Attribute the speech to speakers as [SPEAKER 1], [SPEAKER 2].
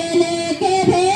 [SPEAKER 1] के